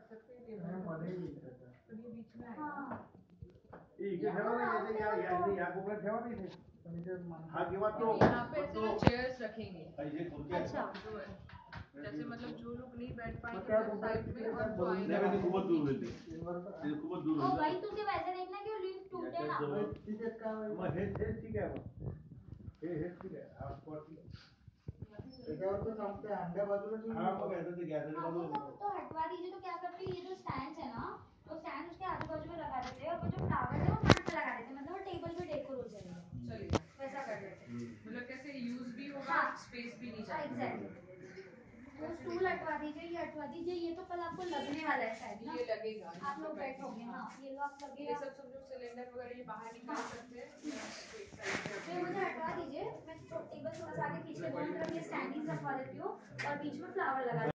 सकते हैं. पर ये बीच में आएगा। हाँ। नाही नाही हा तो यहाँ पे चेयर्स रखेंगे। इथे खुर्ची आहे. अच्छा। है जैसे मतलब जो लोग नहीं बैठ पाएँगे साइड में और जो आएँगे। पण ते दूर होईल ते. इन्व्हर्टर दूर ओ होईल भाई तुझे वैसे देखना कि वो टूटे ना? मग हेच ठीक आहे मग हे हेच ठीक आहे हा spot ठीक आहे. त्याच्यावर तर सांगते अंड्या बाजूला हा मग याचं ते हाँ, वो बाजूला तो, तो हटवा दीजिए तो क्या करते हैं ये जो स्टैंड है ना तो स्टैंड उसके आजू बाजू में लगा देते हैं और वो जो फ्लावर है वो फ्रंट पे लगा देते हैं मतलब टेबल पे डेकोर हो जाएगा। चलिए वैसा कर देते हैं। मतलब कैसे यूज़ भी होगा हाँ। स्पेस भी नहीं हाँ, एग्जैक्टली वो स्टूल हटवा दीजिए ये हटवा दीजिए ये तो कल आपको लगने वाला है शायद ना? ये लगेगा आप लोग बैठोगे हाँ ये लोग ये लगेगा। सब समझो सिलेंडर वगैरह ये बाहर निकाल सकते हैं। ये मुझे हटवा दीजिए मैं तो टेबल थोड़ा सा आगे खींच के रखवा देती हूँ और बीच में फ्लावर लगा